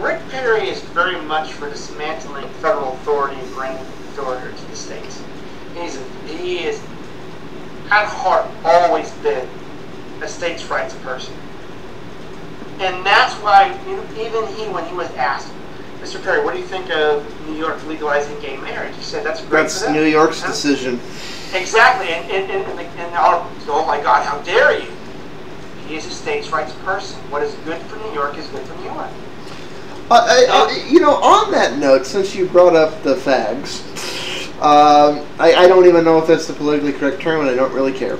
Rick Perry is very much for dismantling federal authority and bringing authority to the states. He's he is at heart always been a states' rights person, and that's why even he, when he was asked, Mr. Perry, what do you think of New York legalizing gay marriage? He said that's great. That's New York's decision. Exactly, and and, and, and our, oh, oh my God, how dare you! He is a states' rights person. What is good for New York is good for New York. Uh, I, I, you know, on that note, since you brought up the fags, um, I, I, don't even know if that's the politically correct term, and I don't really care.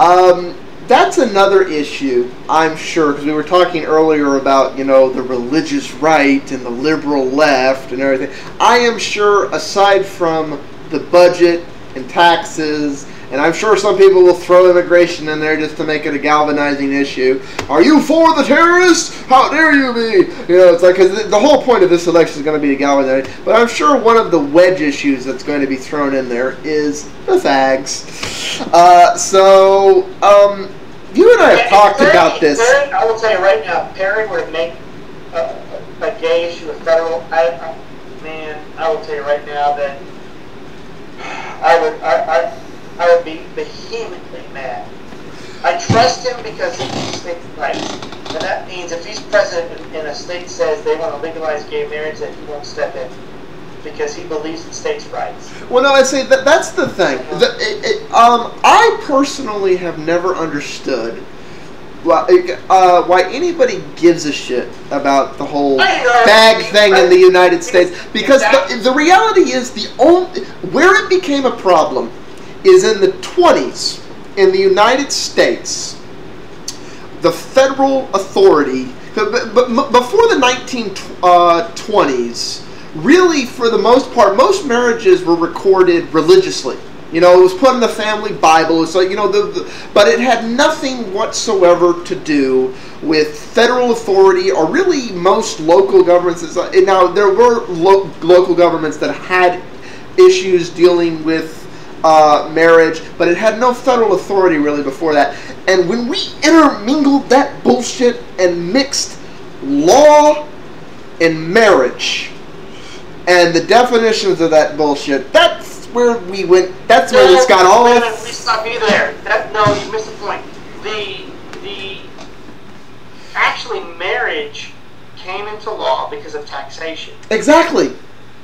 Um, that's another issue, I'm sure, because we were talking earlier about, you know, the religious right and the liberal left and everything. I am sure, aside from the budget and taxes and I'm sure some people will throw immigration in there just to make it a galvanizing issue. Are you for the terrorists? How dare you be? You know, it's like cause the whole point of this election is going to be to galvanize. But I'm sure one of the wedge issues that's going to be thrown in there is the fags. Uh, so, um, you and I have talked Perry, about this. I will tell you right now, Perry would make a, a gay issue a federal. I, I, man, I will tell you right now that I would. I, I I would be vehemently mad. I trust him because he's states' rights. And that means if he's president and a state says they want to legalize gay marriage, that he won't step in because he believes in states' rights. Well, no, I say that that's the thing. The, it, it, um, I personally have never understood why, uh, why anybody gives a shit about the whole bag thing in the United States because the, the reality is the only where it became a problem is in the 20s in the United States. The federal authority, but, before the 1920s, uh, really for the most part, most marriages were recorded religiously. You know, it was put in the family Bible. It's like you know, the, the, but it had nothing whatsoever to do with federal authority or really most local governments. Now there were lo- local governments that had issues dealing with uh, marriage, but it had no federal authority really before that. And when we intermingled that bullshit and mixed law and marriage and the definitions of that bullshit, that's where we went. That's where this got all. Wait a stop you there. That, no, you missed the point. The the actually marriage came into law because of taxation. Exactly.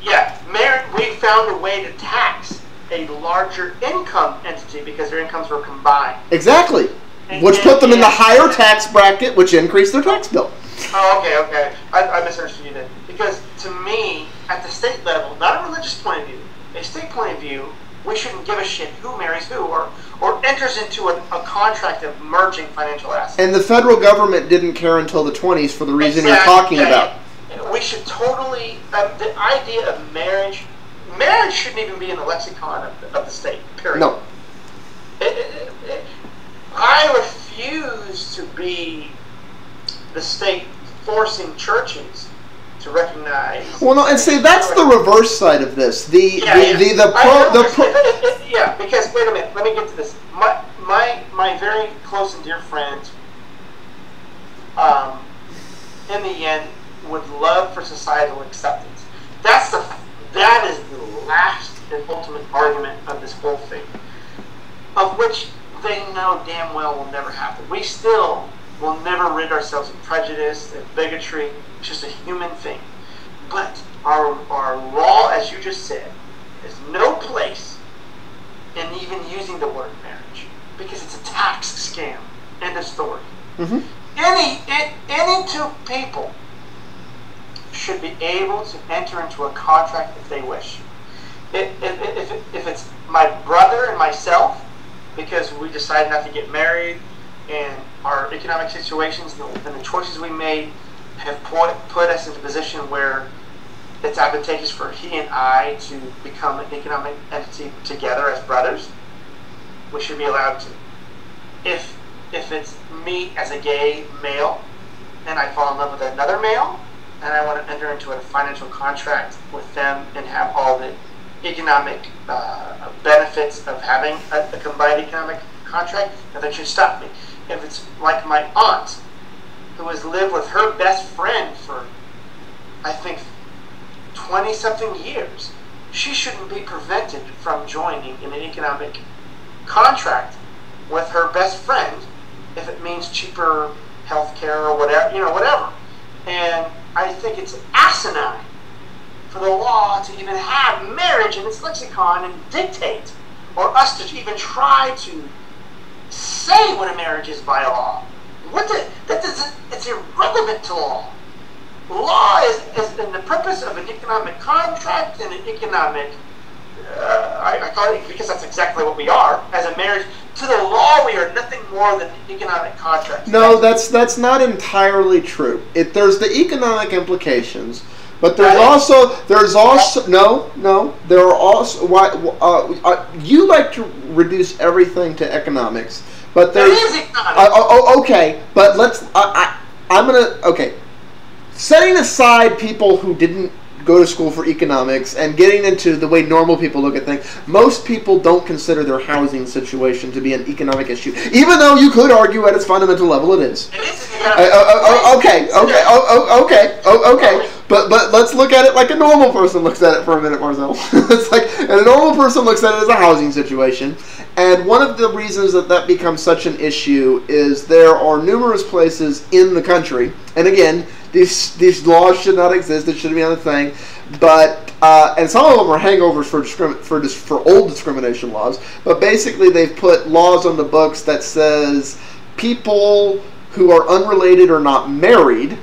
Yeah, marriage. We found a way to tax a larger income entity because their incomes were combined. Exactly. And, which and, put them in the higher tax bracket, which increased their tax bill. Oh, okay, okay. I, I misunderstood you then. Because to me, at the state level, not a religious point of view, a state point of view, we shouldn't give a shit who marries who or, or enters into a, a contract of merging financial assets. And the federal government didn't care until the 20s for the reason exactly. you're talking yeah, about. We should totally, uh, the idea of marriage marriage shouldn't even be in the lexicon of the, of the state. Period. No. It, it, it, I refuse to be the state forcing churches to recognize. Well, no, and see that's the reverse side of this. The yeah, the, yeah. the the, pro, the pro, yeah, because wait a minute, let me get to this. My my my very close and dear friend, um, in the end, would love for societal acceptance. That's the that is the last and ultimate argument of this whole thing, of which they know damn well will never happen. We still will never rid ourselves of prejudice and bigotry. It's just a human thing. But our, our law, as you just said, has no place in even using the word marriage because it's a tax scam. End of story. Mm-hmm. Any, any two people should be able to enter into a contract if they wish. If, if, if, if it's my brother and myself, because we decided not to get married and our economic situations and the choices we made have put, put us in a position where it's advantageous for he and I to become an economic entity together as brothers, we should be allowed to. If if it's me as a gay male and I fall in love with another male, and I want to enter into a financial contract with them and have all the economic uh, benefits of having a, a, combined economic contract, nothing should stop me. If it's like my aunt, who has lived with her best friend for I think, 20 something years, she shouldn't be prevented from joining in an economic contract with her best friend if it means cheaper health care or whatever, you know, whatever. And I think it's asinine for the law to even have marriage in its lexicon and dictate, or us to even try to say what a marriage is by law. What the, that doesn't, it's irrelevant to law. Law is, is in the purpose of an economic contract and an economic, uh, I, I call it because that's exactly what we are as a marriage. To the law, we are nothing more than economic contracts. No, that's that's not entirely true. It, there's the economic implications, but there's Right. also there's also no no there are also why uh, uh, you like to reduce everything to economics, but There there's is. Uh, oh, oh, okay, but let's. I, I, I'm gonna. Okay, setting aside people who didn't go to school for economics and getting into the way normal people look at things, most people don't consider their housing situation to be an economic issue, even though you could argue at its fundamental level it is. it is an Uh, uh, uh, okay, okay, oh, oh, okay, oh, okay. But but let's look at it like a normal person looks at it for a minute, Marcel. it's like and a normal person looks at it as a housing situation. And one of the reasons that that becomes such an issue is there are numerous places in the country, and again, these these laws should not exist. It shouldn't be on the thing. But uh, and some of them are hangovers for discrim- for dis- for old discrimination laws. But basically, they've put laws on the books that says people who are unrelated or not married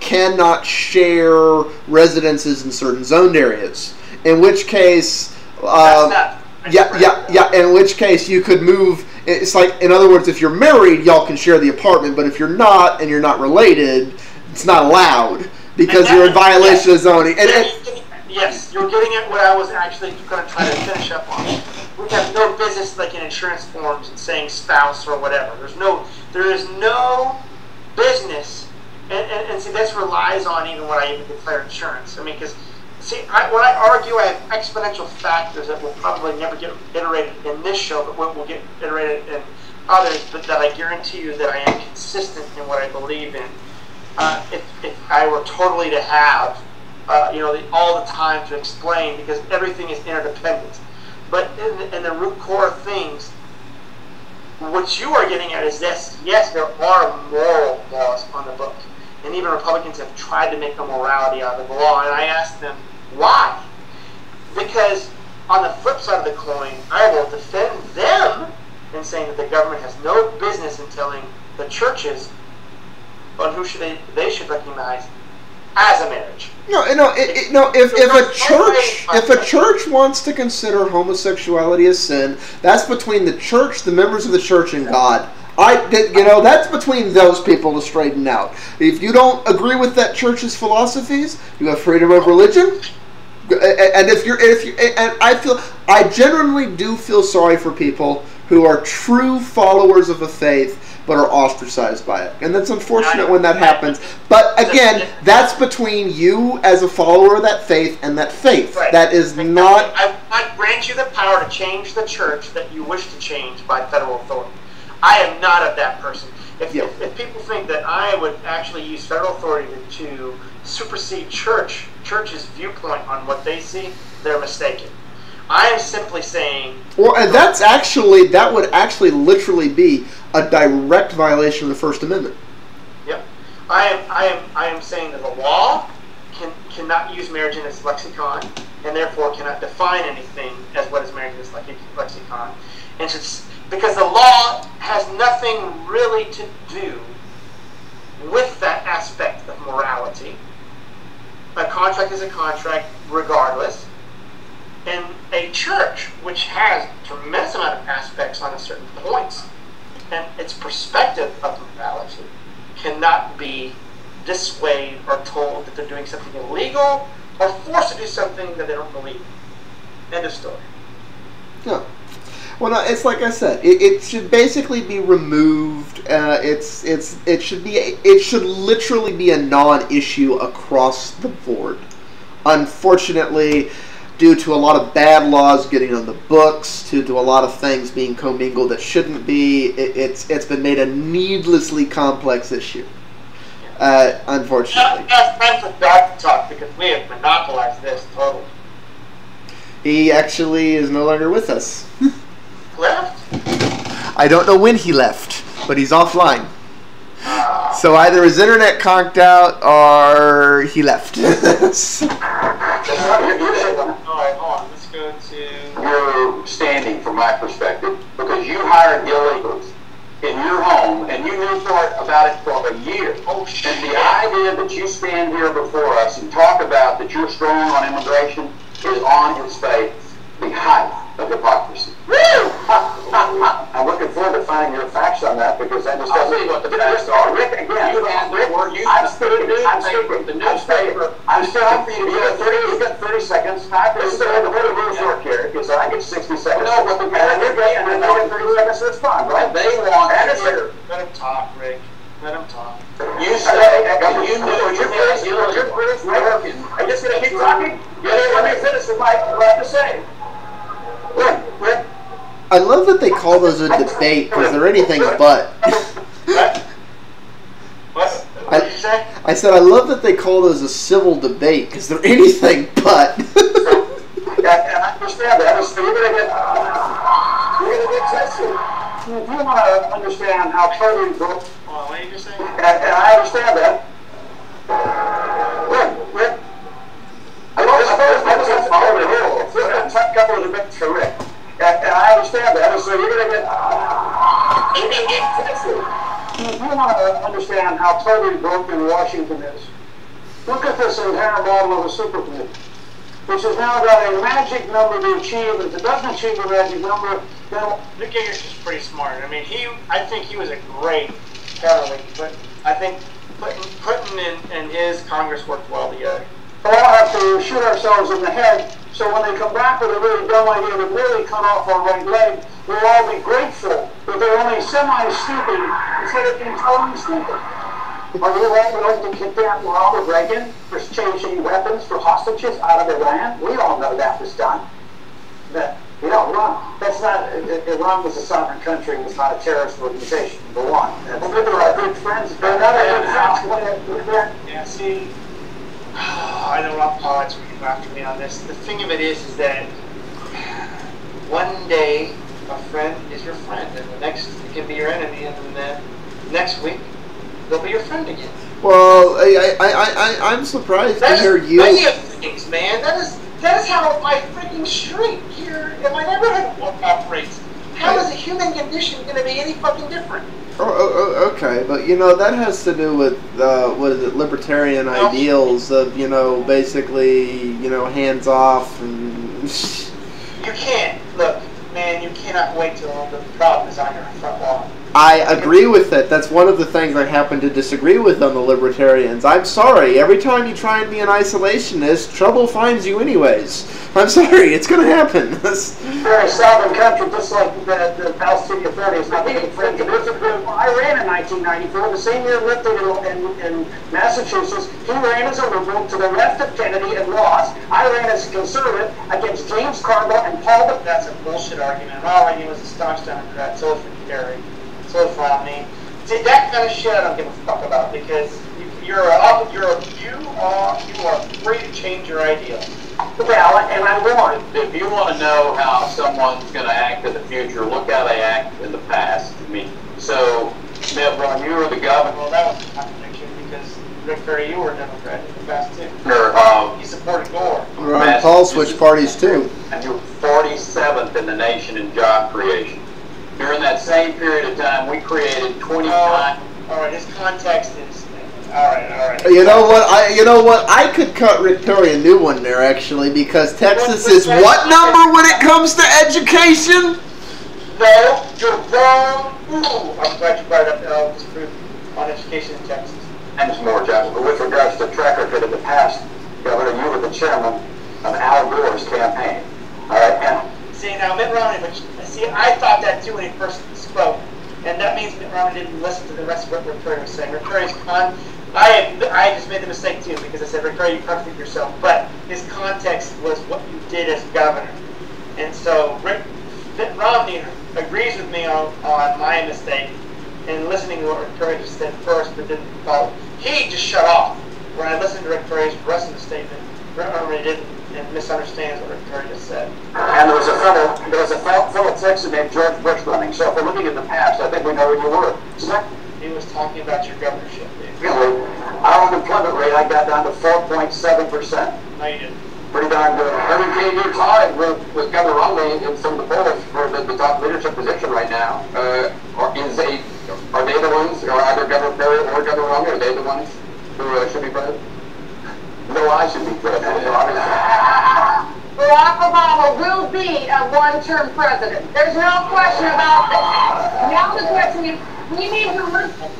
cannot share residences in certain zoned areas. In which case, uh, yeah, yeah, yeah. In which case, you could move. It's like, in other words, if you're married, y'all can share the apartment. But if you're not and you're not related, it's not allowed because you're in violation yes. of zoning. And, and Yes, you're getting at what I was actually going to try to finish up on. We have no business like in insurance forms and saying spouse or whatever. There's no, there is no business, and, and, and see this relies on even when I even declare insurance. I mean, because see, I, when I argue, I have exponential factors that will probably never get iterated in this show, but will, will get iterated in others. But that I guarantee you that I am consistent in what I believe in. Uh, if, if I were totally to have uh, you know, the, all the time to explain because everything is interdependent. But in the, in the root core of things, what you are getting at is this: yes, there are moral laws on the book, and even Republicans have tried to make a morality out of the law. And I ask them why, because on the flip side of the coin, I will defend them in saying that the government has no business in telling the churches on who should they, they should recognize as a marriage. No, eh, no, it, it, no. If, if a church if a church wants to consider homosexuality a sin, that's between the church, the members of the church, and God. I, you know, that's between those people to straighten out. If you don't agree with that church's philosophies, you have freedom of religion. And if you're, if you, and I feel, I genuinely do feel sorry for people who are true followers of a faith but are ostracized by it, and that's unfortunate when that happens. But again, that's between you as a follower of that faith and that faith. Right. That is Exactly. not. I, I grant you the power to change the church that you wish to change by federal authority. I am not of that person. If, Yeah. if, if people think that I would actually use federal authority to, to supersede church, church's viewpoint on what they see, they're mistaken. I am simply saying Well, and uh, that's actually that would actually literally be a direct violation of the First Amendment. Yep. I am I am I am saying that the law can cannot use marriage in its lexicon and therefore cannot define anything as what is marriage in its lexicon. And because the law has nothing really to do with that aspect of morality. A contract is a contract regardless. And a church, which has a tremendous amount of aspects on a certain points, and its perspective of morality cannot be dissuaded or told that they're doing something illegal or forced to do something that they don't believe. End of story. No. Well, no, it's like I said. It, it should basically be removed. Uh, it's it's it should be it should literally be a non-issue across the board. Unfortunately, due to a lot of bad laws getting on the books, due to a lot of things being commingled that shouldn't be, it, it's it's been made a needlessly complex issue. Uh, unfortunately, Now, time for dog talk because we have monopolized this totally. he actually is no longer with us. Left? I don't know when he left, but he's offline. Uh, So either his internet conked out or he left. all right, hold on. Let's go to. Your standing from my perspective because you hired illegals in your home and you knew for about it for a year. Oh! And the idea that you stand here before us and talk about that you're strong on immigration is on its face the height of hypocrisy. I'm looking forward to finding your facts on that because that just I'll doesn't. you what the facts are. Rick, again, You had Rick, the word- you I'm speaking, I'm newspaper, speaking, the newspaper. I'm speaking for you to get thirty, you got thirty seconds. This is the way the rules work here, that I get sixty seconds. No, but the- And you're getting, and then I get thirty seconds to respond, right? They want And to hear. Let him talk, Rick. Let him talk. You said- said, you you knew you you're had finished, illegal. you're finished, Rick. I'm just gonna keep talking? You didn't let me finish what I have to say. Rick, Rick, I love that they call those a debate because they're anything but. What? What? What I- did you say? I said I love that they call those a civil debate because they're anything but. and and I understand that, so you're gonna get, you're gonna get tested. If you wanna understand how totally broke Hold what did you say? And, and I understand that. Rick, Rick. I don't suppose I just have to follow the rules. We're gonna touch a couple of the bits for Rick. And, and I understand that, so you're gonna get, you're gonna get tested. You wanna understand how totally broken Washington is, look at this inherent model of a supercomputer, which has now got a magic number to achieve, and if it doesn't achieve a magic number, then Rick Gingrich is pretty smart. I mean, he. I think he was a great paralegal, but I think Clinton, Clinton and, and his Congress worked well together. We'll all have to shoot ourselves in the head. So when they come back with a really dumb idea to really cut off our right leg, we'll all be grateful that they're only semi-stupid instead of being totally stupid. Are you all willing to kidnap Ronald Reagan for changing weapons for hostages out of Iran? We all know that was done. That, you know, Iran, that's not, Iran was a sovereign country, it was not a terrorist organization, number one. And they're our good friends, they're not good friends. Yeah, see, I don't know Rob Pollock's reading after me on this. The thing of it is, is that one day a friend is your friend, and the next it can be your enemy, and then the next week they'll be your friend again. well, I, I, I, I, I'm surprised to That's hear many you. of things, man. That is that is how my freaking street here in my neighborhood operates. How is a human condition going to be any fucking different? Oh, oh, oh, okay, but you know that has to do with uh, what is it, libertarian No. ideals of you know basically you know hands off and You can't look, man. You cannot wait till the problem is on your front lawn. I agree with it. That's one of the things I happen to disagree with on the libertarians. I'm sorry. Every time you try and be an isolationist, trouble finds you anyways. I'm sorry. It's gonna happen. very sovereign country, just like the, the Palestinian authorities. I think French Iran in 1994, the same year Lipton in, in, in Massachusetts, he ran as a liberal to the left of Kennedy and lost. I ran as a conservative against James Carville and Paul. The, That's a bullshit argument. All he was a staunch Democrat. So was Kerry. So was Romney. See that kind of shit I don't give a fuck about because you, you're a, you're a, you are you are free to change your ideals. well, and I won. If you want to know how someone's going to act in the future, look how they act in the past. I mean, so Mitt Romney, you were the governor. Well, that was a contradiction because Rick Perry, you were a Democrat in the past too. Um, He supported Gore. Ron Paul switched parties too. and you're 47th in the nation in job creation. During that same period of time, we created 29. Oh, all right. His context is all right. All right. You know what? I you know what? I could cut Rick Perry a new one there actually because Texas is what number when it comes to education? No, you're wrong. Ooh, I'm glad you brought up Elvis Proof on education in Texas. And some more, Jeff. But with regards to track record in the past, Governor, you were the chairman of Al Gore's campaign. All right, and See, now Mitt Romney, which, see, I thought that too when he first spoke. And that means Mitt Romney didn't listen to the rest of what Rick Perry was saying. Rick Perry's con, I, I just made the mistake too because I said, Rick Perry, you contradict yourself. But his context was what you did as governor. And so Rick, Mitt Romney agrees with me on, on my mistake in listening to what Rick Perry just said first, but didn't follow. he just shut off when I listened to Rick rest of the statement. Remember, he didn't and misunderstands what Perry just said. And there was a fellow, there was a fellow, fellow Texan named George Bush running. So if we're looking in the past, I think we know who you were. He was talking about your governorship, Dave. really, our unemployment rate, I got down to 4.7 percent. No, you didn't. Pretty darn good. Every you're tied with, with Governor Romney in some of the polls for the, the top leadership position right now. Uh, or is they, are they the ones, or either Governor Perry or Governor Romney, are they the ones who uh, should be president? No, I should be president. Barack Obama will be a one-term president. There's no question about this. Now the question is, we need to listen.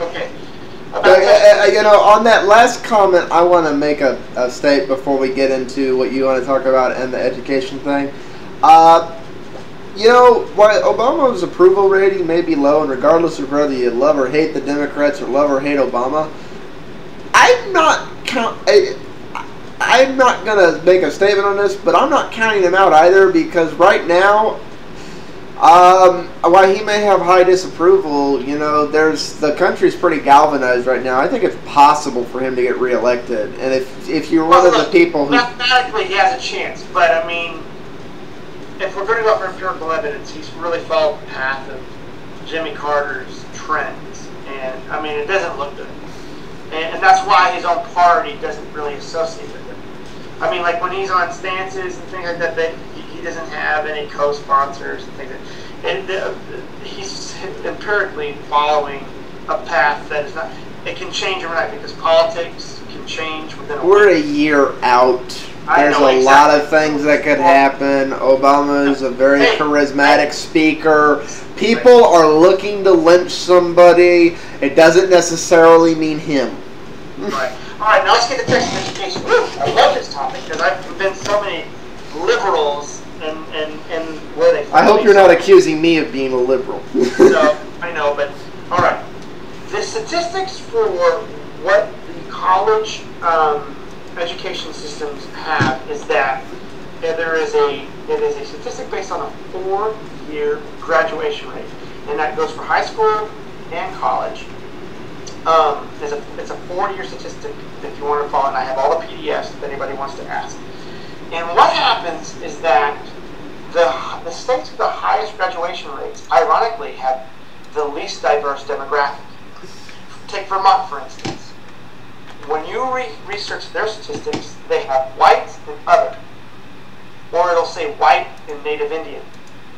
Okay. Uh, About uh, you know, on that last comment, I want to make a, a state before we get into what you want to talk about and the education thing. Uh, you know, while Obama's approval rating may be low, and regardless of whether you love or hate the Democrats or love or hate Obama, I'm not count. I, I'm not gonna make a statement on this, but I'm not counting him out either because right now, um, while he may have high disapproval, you know, there's the country's pretty galvanized right now. I think it's possible for him to get reelected, and if if you're one Well, of the people who mathematically he has a chance, but I mean, if we're going to go for empirical evidence, he's really followed the path of Jimmy Carter's trends, and I mean, it doesn't look good, and, and that's why his own party doesn't really associate with him. I mean, like when he's on stances and things like that, that he, he doesn't have any co-sponsors and things. Like that. and uh, he's empirically following a path that is not. It can change overnight because politics can change within a we're a year out. There's know, a lot of things that could happen. Obama is a very Hey, charismatic speaker. People are looking to lynch somebody. It doesn't necessarily mean him. Right. All right. Now let's get to Texas education. Woo, I love this topic because I've convinced so many liberals and and and where they. I hope you're not accusing me of being a liberal. So I know, but all right. The statistics for what the college um, education systems have is that there is a it is a statistic based on a four-year graduation rate, and that goes for high school and college. Um, it's a it's a four-year statistic if you want to follow, and I have all the PDFs if anybody wants to ask. And what happens is that the the states with the highest graduation rates, ironically, have the least diverse demographic. Take Vermont, for instance. When you re- research their statistics, they have white and other, or it'll say white and Native Indian,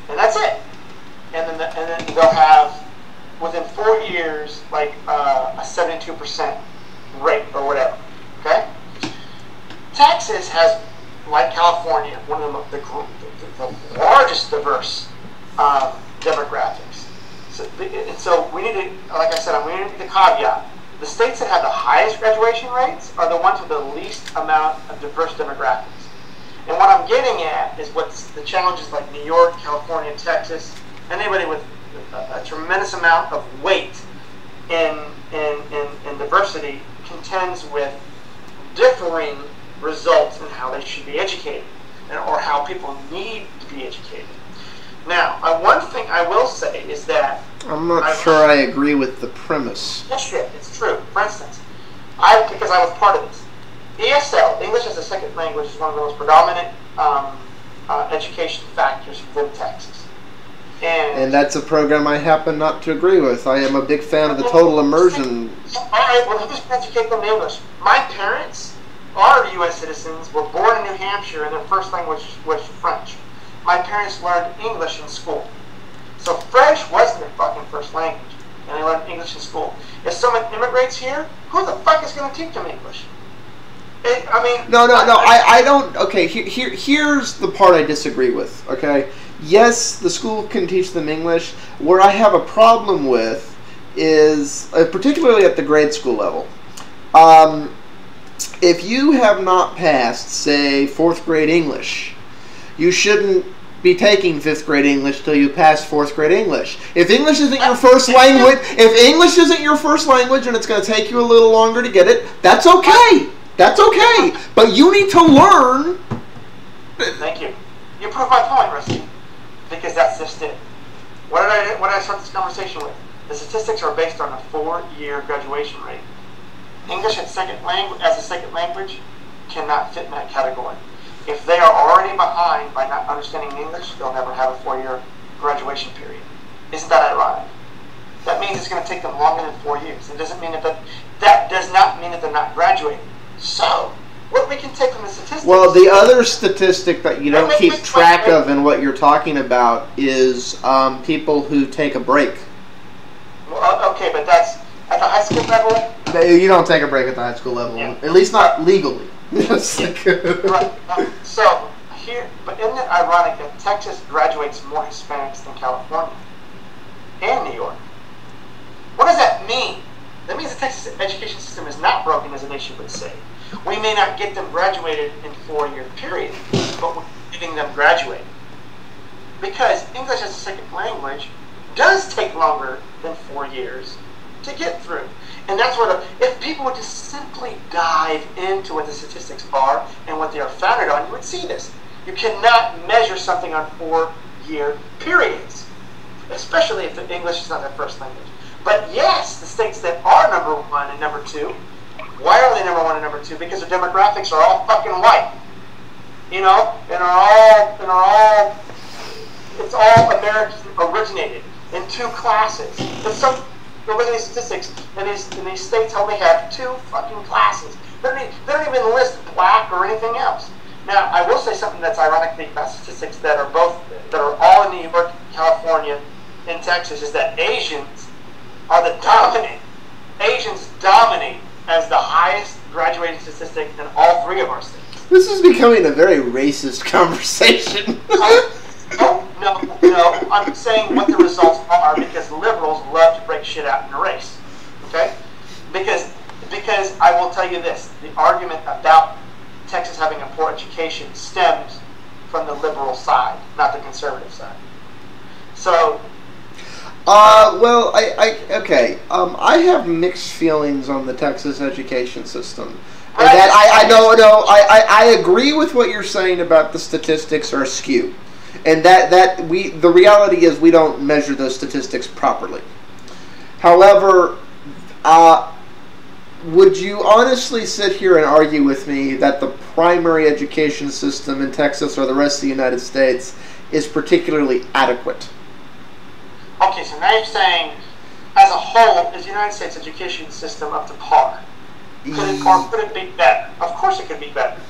and that's it. And then the, and then they'll have within four years like uh, a seventy-two percent rate or whatever. Okay. Texas has, like California, one of the, the, the, the largest diverse um, demographics. So, and so we need to, like I said, I'm going to the caveat. The states that have the highest graduation rates are the ones with the least amount of diverse demographics. And what I'm getting at is what the challenges like New York, California, Texas, anybody with a, a tremendous amount of weight in, in, in, in diversity contends with differing results in how they should be educated and, or how people need to be educated. Now, uh, one thing I will say is that I'm not sure I agree with the premise. Bullshit. It's true. For instance, I because I was part of this. ESL, English as a second language, is one of the most predominant um, uh, education factors within Texas. And, And that's a program I happen not to agree with. I am a big fan of the total immersion. all right, well, who's going to educate them in English? My parents are U.S. citizens, were born in New Hampshire, and their first language was French. My parents learned English in school. So French wasn't their fucking first language, and they learned English in school. If someone immigrates here, who the fuck is going to teach them English? It, I mean, No, no, no. I, I don't. Okay, here, here, here's the part I disagree with. Okay, yes, the school can teach them English. Where I have a problem with is, uh, particularly at the grade school level, um, if you have not passed, say, fourth grade English, you shouldn't be taking fifth grade English till you pass fourth grade English. If English isn't your first language, if English isn't your first language and it's going to take you a little longer to get it, that's okay. That's okay. But you need to learn. Thank you. You prove my point, Rusty. Because that's just it. What did I what did I start this conversation with? The statistics are based on a four-year graduation rate. English as second as a second language cannot fit in that category. If they are already behind by not understanding English, they'll never have a four-year graduation period. Isn't that ironic? That means it's going to take them longer than four years. It doesn't mean that, that does not mean that they're not graduating. So, what we can take from the statistics. Well, the other statistic that you don't keep track of in what you're talking about is um, people who take a break. Well, okay, but that's at the high school level. You don't take a break at the high school level, Yeah. at least not legally. Right. So here, but isn't it ironic that Texas graduates more Hispanics than California and New York? What does that mean? That means the Texas education system is not broken, as a nation would say. We may not get them graduated in four-year period, but we're getting them graduated. Because English as a second language does take longer than four years to get through. And that's what, if people would just simply dive into what the statistics are and what they are founded on, you would see this. You cannot measure something on four year periods, especially if the English is not their first language. But yes, the states that are number one and number two, why are they number one and number two? Because their demographics are all fucking white. You know, and are all and are all it's all American originated in two classes. And some you look these statistics, and these in these states only have two fucking classes. They don't, e- they don't even list black or anything else. Now, I will say something that's ironic about statistics that are both that are all in New York, California, and Texas is that Asians are the dominant. Asians dominate as the highest graduating statistic in all three of our states. this is becoming a very racist conversation. No, no, no. I'm saying what the results are because liberals love to break shit out in a race. Okay? Because because I will tell you this: the argument about Texas having a poor education stems from the liberal side, not the conservative side. So Uh, well, I, I okay. Um, I have mixed feelings on the Texas education system. And that I, I no no I, I, I agree with what you're saying about the statistics are skewed, and that that we the reality is we don't measure those statistics properly. However, uh, would you honestly sit here and argue with me that the primary education system in Texas or the rest of the United States is particularly adequate? Okay, so now you're saying, as a whole, is the United States education system up to par? Could it, or could it be better? Of course it could be better.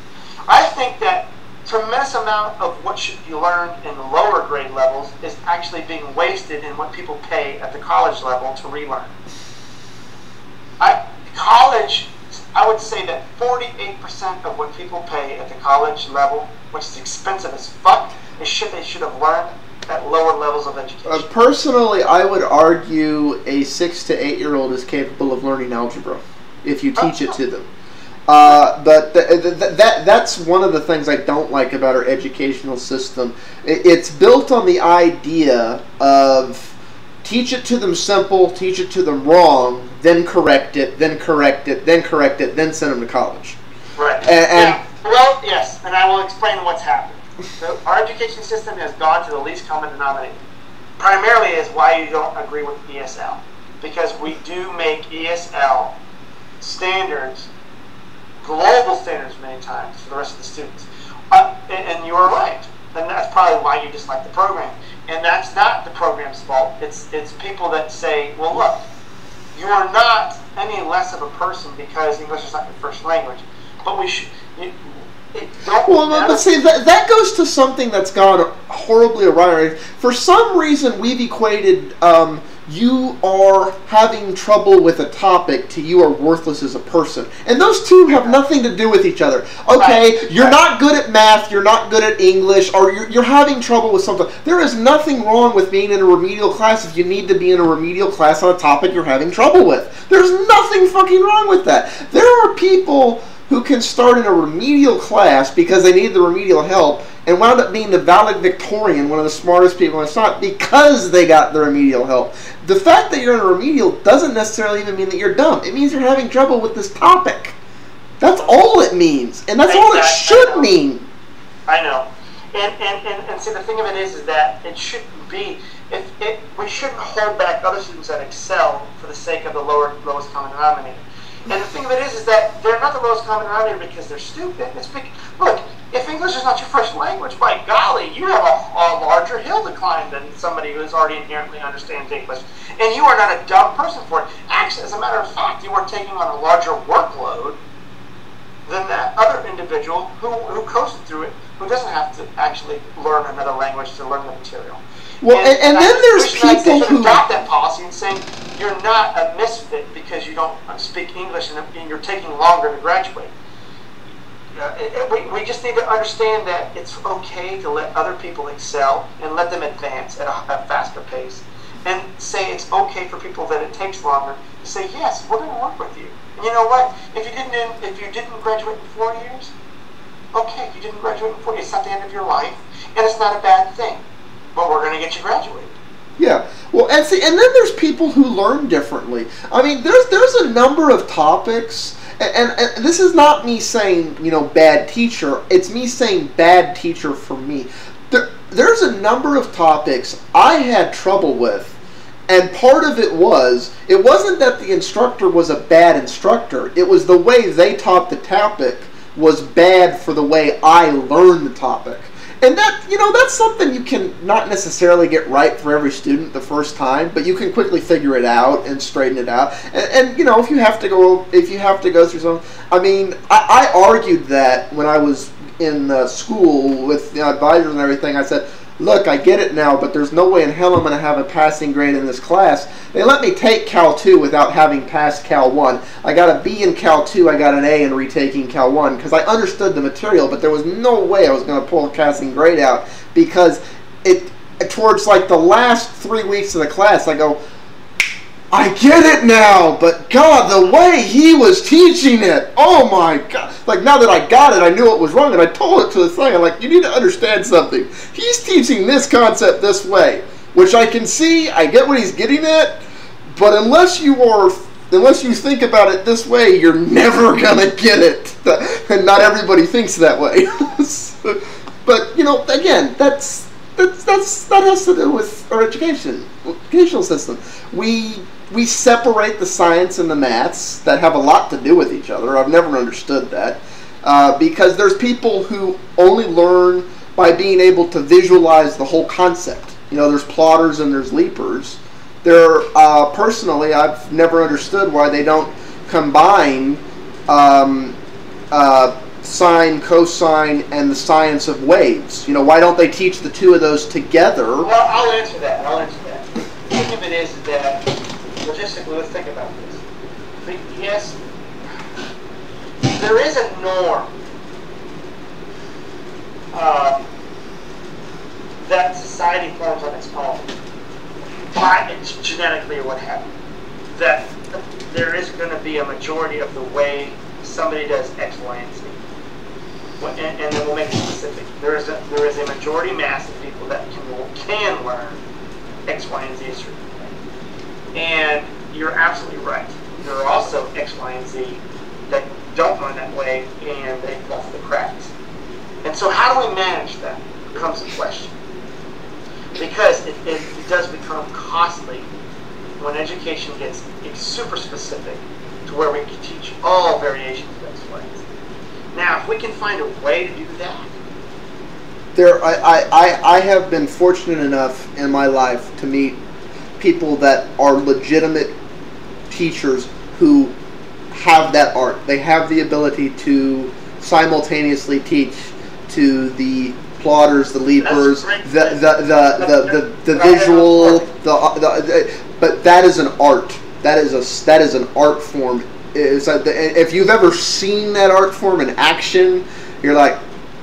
I think that tremendous amount of what should be learned in lower grade levels is actually being wasted in what people pay at the college level to relearn. I, college, I would say that 48% of what people pay at the college level, which is expensive as fuck, is shit they should have learned at lower levels of education. Uh, personally, I would argue a six to eight year old is capable of learning algebra if you teach it to them. Uh, but th- th- th- that that's one of the things I don't like about our educational system. It, it's built on the idea of teach it to them simple, teach it to them wrong, then correct it, then correct it, then correct it, then send them to college. Right. And- and- yeah. Well, yes, and I will explain what's happened. So our education system has gone to the least common denominator. Primarily is why you don't agree with ESL. Because we do make ESL standards, global standards many times for the rest of the students. Uh, and, and you are right. And that's probably why you dislike the program. And that's not the program's fault. It's it's people that say, well, look, you are not any less of a person because English is not your first language. But we should. You, Well, but, matter- but see, that, that goes to something that's gone horribly awry. For some reason, we've equated um, you are having trouble with a topic to you are worthless as a person. And those two have nothing to do with each other. Okay, Right. you're not good at math, you're not good at English, or you're, you're having trouble with something. There is nothing wrong with being in a remedial class if you need to be in a remedial class on a topic you're having trouble with. There's nothing fucking wrong with that. There are people who can start in a remedial class because they need the remedial help and wound up being the valedictorian, one of the smartest people. And it's not because they got the remedial help. The fact that you're in a remedial doesn't necessarily even mean that you're dumb. It means you're having trouble with this topic. That's all it means, and that's all it Exactly. should mean. I know. And, and, and, and see, the thing of it is, is that it shouldn't be. If it, we shouldn't hold back other students that excel for the sake of the lower lowest common denominator. And the thing of it is, is that they're not the lowest common denominator because they're stupid. It's big. Look, if English is not your first language, by golly, you have a, a larger hill to climb than somebody who is already inherently understands English. And you are not a dumb person for it. Actually, as a matter of fact, you are taking on a larger workload than that other individual who, who coasted through it, who doesn't have to actually learn another language to learn the material. Well, and, and I then there's Christian United States people who. adopt that policy and saying you're not a misfit because you don't speak English and, you're taking longer to graduate. Uh, we just need to understand that it's okay to let other people excel and let them advance at a, a faster pace. And say it's okay for people that it takes longer to say yes, we're going to work with you. And you know what? If you didn't if you didn't graduate in four years, okay, you didn't graduate in four years. It's not the end of your life, and it's not a bad thing. But we're going to get you graduated. Yeah. Well, and see, and then there's people who learn differently. I mean, there's there's a number of topics, and, and, and this is not me saying you know bad teacher. It's me saying bad teacher for me. There, there's a number of topics I had trouble with, and part of it was it wasn't that the instructor was a bad instructor. It was the way they taught the topic was bad for the way I learned the topic. And that, you know, that's something you can not necessarily get right for every student the first time, but you can quickly figure it out and straighten it out. And, and you know, if you have to go, if you have to go through some, I mean, I, I argued that when I was in uh, school with the advisors and everything. I said, look, I get it now, but there's no way in hell I'm going to have a passing grade in this class. They let me take Cal 2 without having passed Cal 1. I got a B in Cal 2, I got an A in retaking Cal 1 because I understood the material, but there was no way I was going to pull a passing grade out because it towards like the last three weeks of the class, I go, I get it now, but God, the way he was teaching it, oh my God. Like, now that I got it, I knew it was wrong, and I told it to the thing. I'm like, you need to understand something. He's teaching this concept this way, which I can see, I get what he's getting at, but unless you are, unless you think about it this way, you're never gonna get it. And not everybody thinks that way. but, you know, again, that's, that's, that's, that has to do with our education, educational system. We we separate the science and the maths that have a lot to do with each other. I've never understood that uh, because there's people who only learn by being able to visualize the whole concept. You know, there's plotters and there's leapers. There, uh, personally, I've never understood why they don't combine um, uh, sine, cosine, and the science of waves. You know, why don't they teach the two of those together? Well, I'll answer that. I'll answer that. The thing of it is that logistically, let's think about this. But yes, there is a norm uh, that society forms on its own, by genetically or what have you. That there is going to be a majority of the way somebody does X, Y, and Z. And, and then we'll make it specific. There is a there is a majority mass of people that can can learn X, Y, and Z. And you're absolutely right. There are also X, Y, and Z that don't run that way and they fall through the cracks. And so how do we manage that becomes a question. Because it, it, it does become costly when education gets super specific to where we can teach all variations of X, Y, and Z. Now, if we can find a way to do that, there I, I, I- have been fortunate enough in my life to meet people that are legitimate teachers who have that art. They have the ability to simultaneously teach to the plotters, the leapers, the the the the, the, visual, the, the, the but that is an art. That is a that is an art form. It's a, if you've ever seen that art form in action, you're like,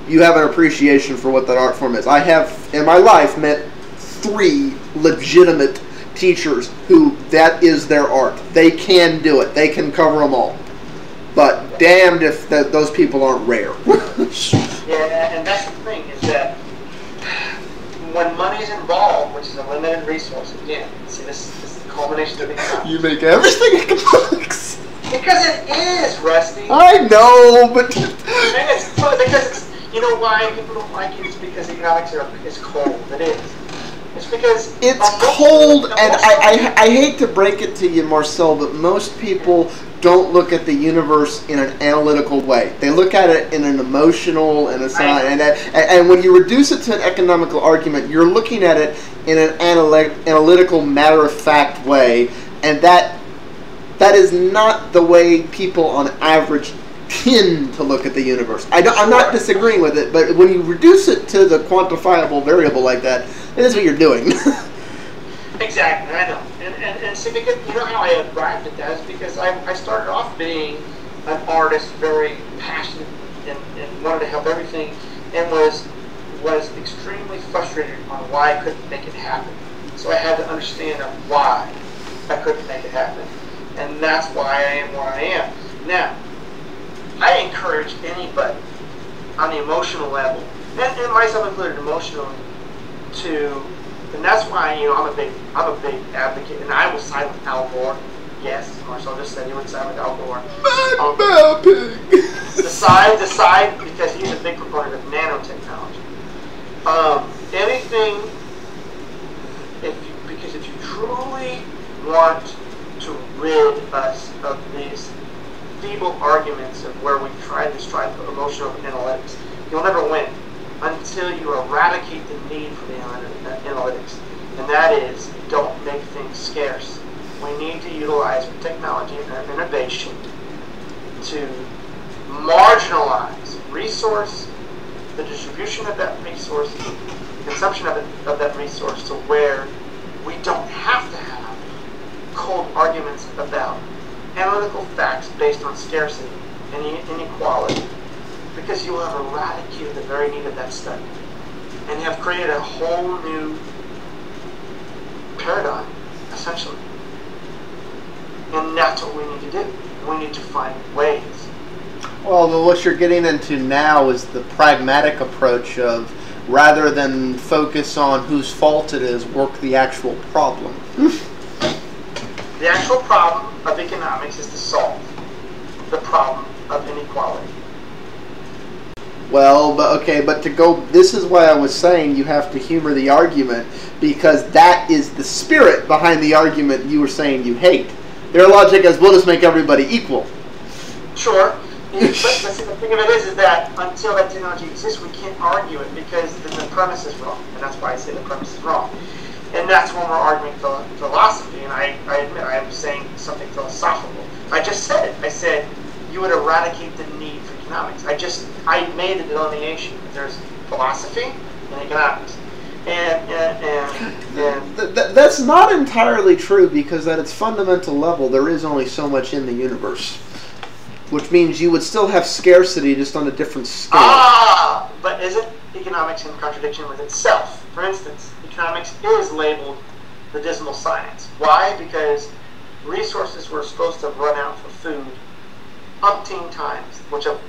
you have an appreciation for what that art form is. I have in my life met three legitimate teachers who that is their art. They can do it. They can cover them all. But damned if that those people aren't rare. Yeah, and that's the thing is that when money's involved, which is a limited resource, again, see this, this is the culmination of the you make everything economics. Because it is, Rusty. I know, but And it's, because it's, you know why people don't like it? It's because economics are, is cold. It is. It's because it's cold, and I, I I hate to break it to you, Marcel, but most people don't look at the universe in an analytical way. They look at it in an emotional and a Right. and, uh, and and when you reduce it to an economical argument, you're looking at it in an analy- analytical, matter of fact way, and that that is not the way people on average tend to look at the universe. I don't, I'm not disagreeing with it, but when you reduce it to the quantifiable variable like that, it is what you're doing. Exactly, I know. And, and, and see, because you know how I arrived at that is because I, I started off being an artist, very passionate and, and wanted to help everything, and was was extremely frustrated on why I couldn't make it happen. So I had to understand why I couldn't make it happen, and that's why I am where I am. Now, I encourage anybody on the emotional level, and, and myself included, emotionally, to, and that's why you know I'm a big I'm a big advocate, and I will side with Al Gore. Yes, Marcel just said he would side with Al Gore. Um, the side, the side, because he's a big proponent of nanotechnology. Um, anything, if you, because if you truly want to rid us of these feeble arguments of where we try to strive for emotional analytics, you'll never win until you eradicate the need for the analytics. And that is, don't make things scarce. We need to utilize technology and innovation to marginalize resource, the distribution of that resource, consumption of, it, of that resource to where we don't have to have cold arguments about analytical facts based on scarcity and inequality because you have eradicated the very need of that study and have created a whole new paradigm, essentially. And that's what we need to do. We need to find ways. Well, what you're getting into now is the pragmatic approach of rather than focus on whose fault it is, work the actual problem. The actual problem of economics is to solve the problem of inequality. Well, but okay, but to go, this is why I was saying you have to humor the argument because that is the spirit behind the argument you were saying you hate. Their logic is we'll just make everybody equal. Sure. But, but see, the thing of it is, is that until that technology exists, we can't argue it because then the premise is wrong, and that's why I say the premise is wrong. And that's when we're arguing philo- philosophy, and I, I admit I am saying something philosophical. I just said it. I said you would eradicate the need for economics. I just I made the delineation. There's philosophy and economics, and and and, and Th- th- that's not entirely true because at its fundamental level, there is only so much in the universe, which means you would still have scarcity just on a different scale. Ah, but isn't economics in contradiction with itself? For instance, economics is labeled the dismal science. Why? Because resources were supposed to run out for food umpteen times, which of,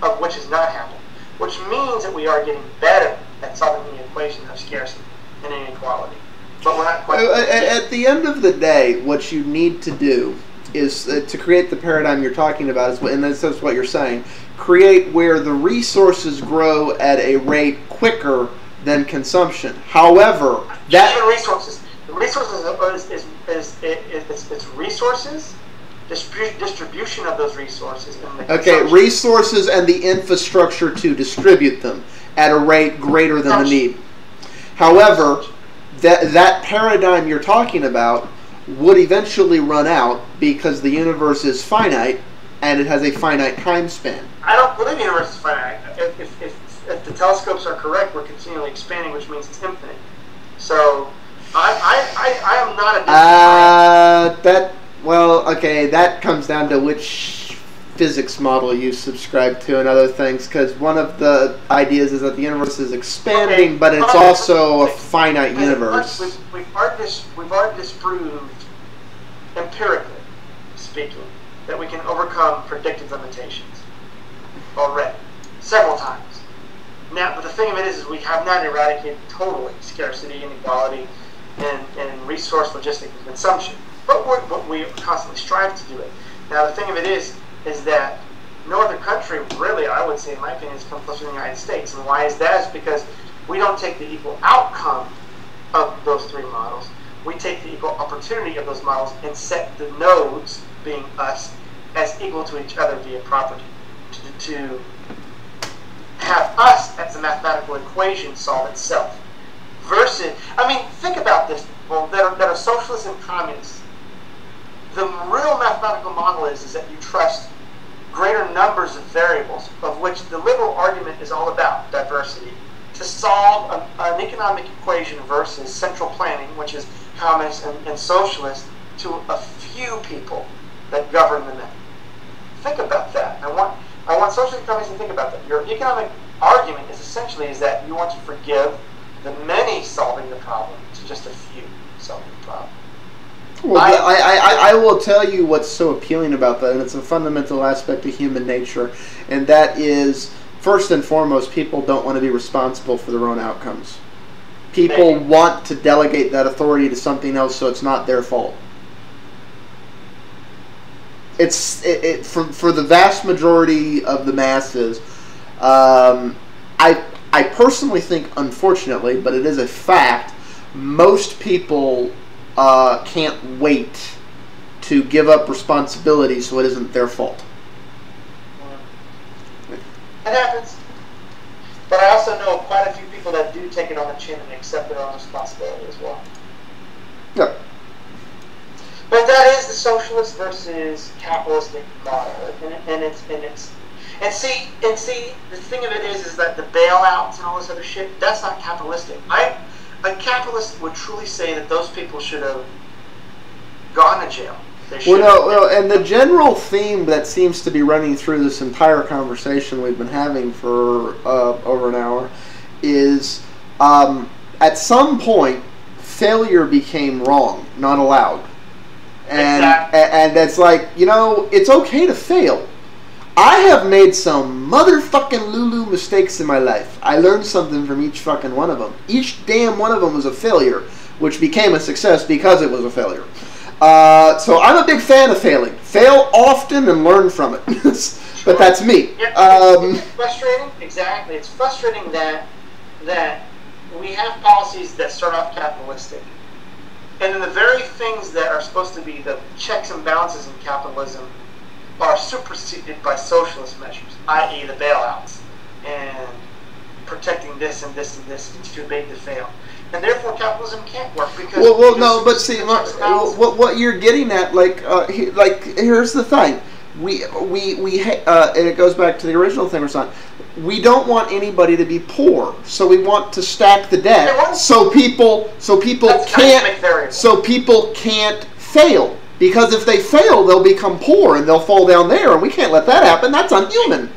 of which has not happened. Which means that we are getting better at solving the equation of scarcity and inequality. But we're not quite. At at the end of the day, what you need to do is uh, to create the paradigm you're talking about, is what, and that's, that's what you're saying. Create where the resources grow at a rate quicker than consumption. However, that Even resources. Resources is is is, is, resources, distribution of those resources, and okay, resources and the infrastructure to distribute them at a rate greater than the need. However, that that paradigm you're talking about would eventually run out because the universe is finite and it has a finite time span. I don't believe the universe is finite. If, if, if, the telescopes are correct, we're continually expanding, which means it's infinite. So, I, I, I, I am not a Uh, that well, okay, that comes down to which physics model you subscribe to and other things. Because one of the ideas is that the universe is expanding, Okay, but it's also a finite universe. We've, we've, already dis, we've already disproved, empirically speaking, that we can overcome predicted limitations already, several times. Now, but the thing of it is, is we have not eradicated totally scarcity, inequality, and, and resource logistics and consumption. But we're, but we constantly strive to do it. Now, the thing of it is, is that no other country, really, I would say, in my opinion, has come closer to the United States. And why is that? Is because we don't take the equal outcome of those three models. We take the equal opportunity of those models and set the nodes, being us, as equal to each other via property. To, to have us as a mathematical equation solve itself. Versus, I mean, think about this, people that are, that are socialists and communists. The real mathematical model is, is that you trust greater numbers of variables, of which the liberal argument is all about, diversity, to solve an, an economic equation versus central planning, which is communist and, and socialist, to a few people that govern the net. Think about that. I want I want social economists to think about that. Your economic argument is essentially is that you want to forgive the many solving the problem to just a few solving the problem. Well, I- I, I, I will tell you what's so appealing about that, and it's a fundamental aspect of human nature, and that is first and foremost, people don't want to be responsible for their own outcomes. People Maybe. want to delegate that authority to something else, so it's not their fault. It's it, it for for the vast majority of the masses. Um, I I personally think, unfortunately, but it is a fact, most people uh, can't wait to give up responsibility so it isn't their fault. It happens. But I also know quite a few people that do take it on the chin and accept their own responsibility as well. Yeah. But that is the socialist versus capitalistic model, and, and it's and it's and see and see the thing of it is is that the bailouts and all this other shit that's not capitalistic. I a capitalist would truly say that those people should have gone to jail. They Well, no, well, and the general theme that seems to be running through this entire conversation we've been having for uh, over an hour is um, at some point failure became wrong, not allowed. And, Exactly. and it's like, you know, it's okay to fail. I have made some motherfucking Lulu mistakes in my life. I learned something from each fucking one of them. Each damn one of them was a failure, which became a success because it was a failure. Uh, so I'm a big fan of failing. Fail often and learn from it. but that's me. Yeah, Um, it's frustrating. Exactly, it's frustrating that that we have policies that start off capitalistic, and then the very things that are supposed to be the checks and balances in capitalism are superseded by socialist measures, i.e., the bailouts and protecting this and this and this too big to fail, and therefore capitalism can't work because well, well, no, but see, what what you're getting at, like, uh, he, like, here's the thing. We we we ha- uh, and it goes back to the original thing we're saying. We don't want anybody to be poor, so we want to stack the debt, so people so people That's can't so people can't fail because if they fail, they'll become poor and they'll fall down there, and we can't let that happen. That's unhuman.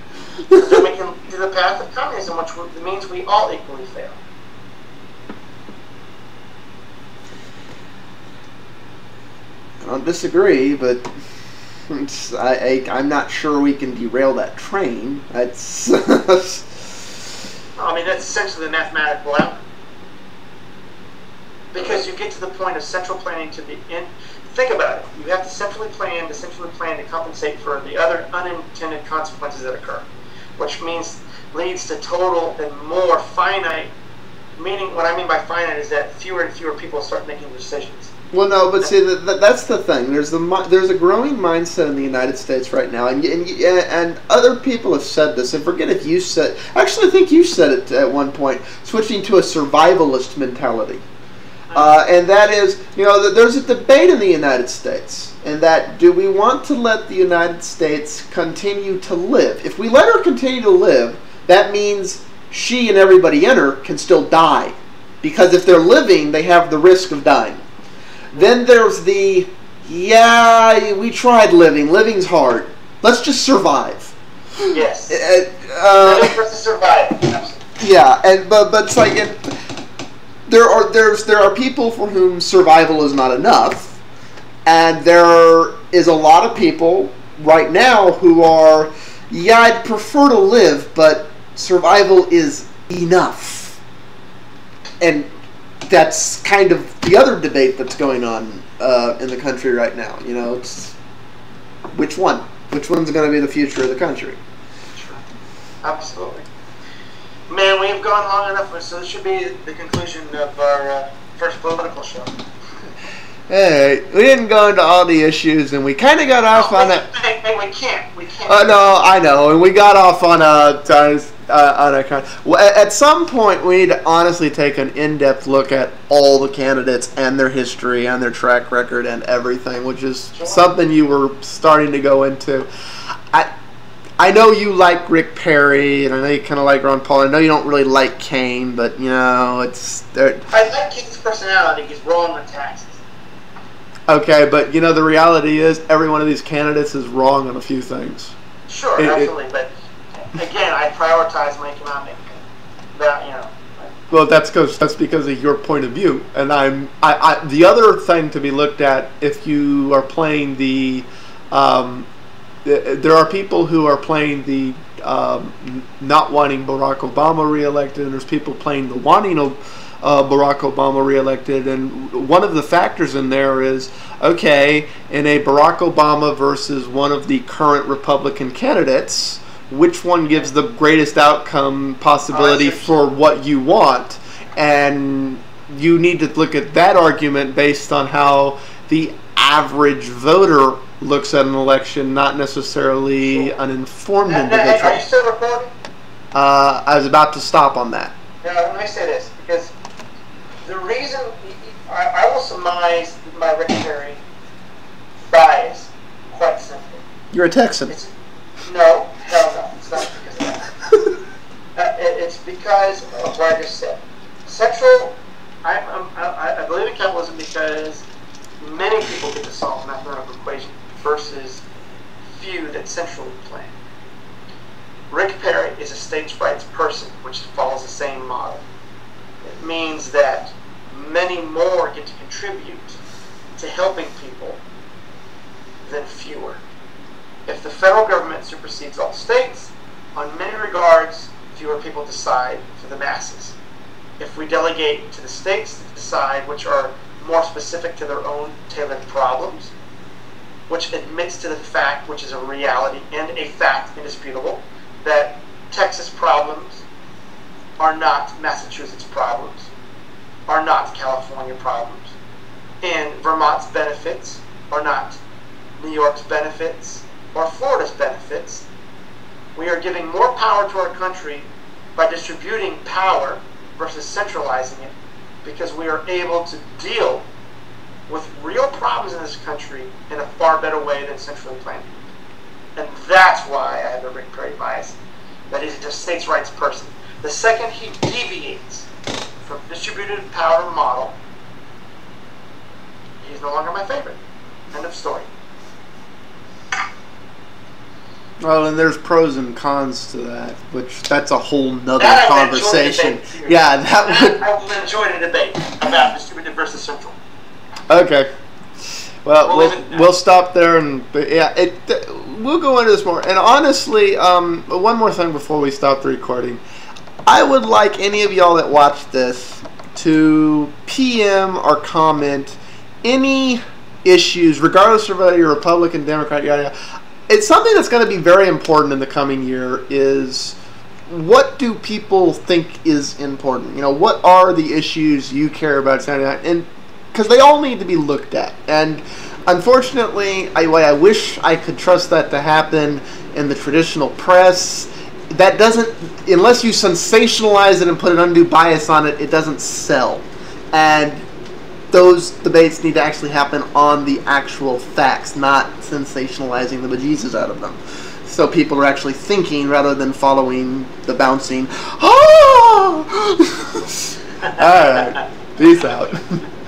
so we can do the path of communism, which means we all equally fail. I don't disagree, but I, I I'm not sure we can derail that train. That's I mean, that's essentially the mathematical outcome. Because you get to the point of central planning to the end. Think about it. You have to centrally plan to centrally plan to compensate for the other unintended consequences that occur, which means leads to total and more finite. Meaning, what I mean by finite is that fewer and fewer people start making decisions. well, no, but see, that, that, that's the thing. There's the there's a growing mindset in the United States right now, and and and other people have said this. And forget if you said. Actually, I think you said it at one point. Switching to a survivalist mentality. Uh, and that is, you know, there's a debate in the United States, and that do we want to let the United States continue to live? If we let her continue to live, that means she and everybody in her can still die, because if they're living, they have the risk of dying. Then there's the, yeah, we tried living. Living's hard. Let's just survive. Yes. Uh, uh, Living versus surviving. Absolutely. yeah, and but but it's like it, there are there's there are people for whom survival is not enough, and there is a lot of people right now who are yeah I'd prefer to live, but survival is enough, and that's kind of the other debate that's going on uh, in the country right now. You know, it's which one, which one's going to be the future of the country. Sure. Absolutely. Man, we've gone long enough, so this should be the conclusion of our uh, first political show. Hey, we didn't go into all the issues, and we kind of got off on a. Hey, hey, we can't. We can't. Uh, no, I know, and we got off on a uh, on kind. Well, at- some point, we need to honestly take an in-depth look at all the candidates and their history and their track record and everything, which is Sure. something you were starting to go into. I. I know you like Rick Perry, and I know you kind of like Ron Paul. I know you don't really like Cain, but you know it's I like Cain's personality. He's rolling with taxes. okay. But you know the reality is every one of these candidates is wrong on a few things. Sure, It- it- absolutely. but again, I prioritize my economic. That you know. Well, that's because that's because of your point of view, and I'm I, I the other thing to be looked at if you are playing the, um, th- there are people who are playing the um, not wanting Barack Obama reelected, and there's people playing the wanting of uh, Barack Obama reelected, and one of the factors in there is okay in a Barack Obama versus one of the current Republican candidates. Which one gives the greatest outcome possibility see. for what you want? And you need to look at that argument based on how the average voter looks at an election, not necessarily an informed Now- now, Are you individual. still recording? Uh, I was about to stop on that. Now, let me say this because the reason I, I will surmise my Rick Perry bias quite simply. You're a Texan. It's no, hell no. It's not because of that. Uh, it, it's because of I just said. Central, I, I, I believe in capitalism because many people get to solve a mathematical equation versus few that centrally plan. Rick Perry is a states' rights person, which follows the same model. It means that many more get to contribute to helping people than fewer. If the federal government supersedes all states, on many regards, fewer people decide for the masses. If we delegate to the states to decide which are more specific to their own tailored problems, which admits to the fact, which is a reality and a fact indisputable, that Texas problems are not Massachusetts problems, are not California problems, and Vermont's benefits are not New York's benefits or Florida's benefits. We are giving more power to our country by distributing power versus centralizing it because we are able to deal with real problems in this country in a far better way than centrally planned. And that's why I have a Rick Perry bias. That he's a states' rights person. The second he deviates from distributed power model, he's no longer my favorite. End of story. Well, and there's pros and cons to that, which that's a whole nother That conversation. Yeah, that would. I will enjoy the debate about distributed versus central. Okay. Well, We'll we'll, leave it at we'll, stop there, and but yeah, it. We'll go into this more. And honestly, um, one more thing before we stop the recording, I would like any of y'all that watch this to PM or comment any issues, regardless of whether you're Republican, Democrat, yada yada. It's something that's going to be very important in the coming year. Is what do people think is important? You know, what are the issues you care about? And because they all need to be looked at. And unfortunately, I, I wish I could trust that to happen in the traditional press. That doesn't, unless you sensationalize it and put an undue bias on it, it doesn't sell. And those debates need to actually happen on the actual facts, not sensationalizing the bejesus out of them. So people are actually thinking rather than following the bouncing. Oh! All right. Peace out.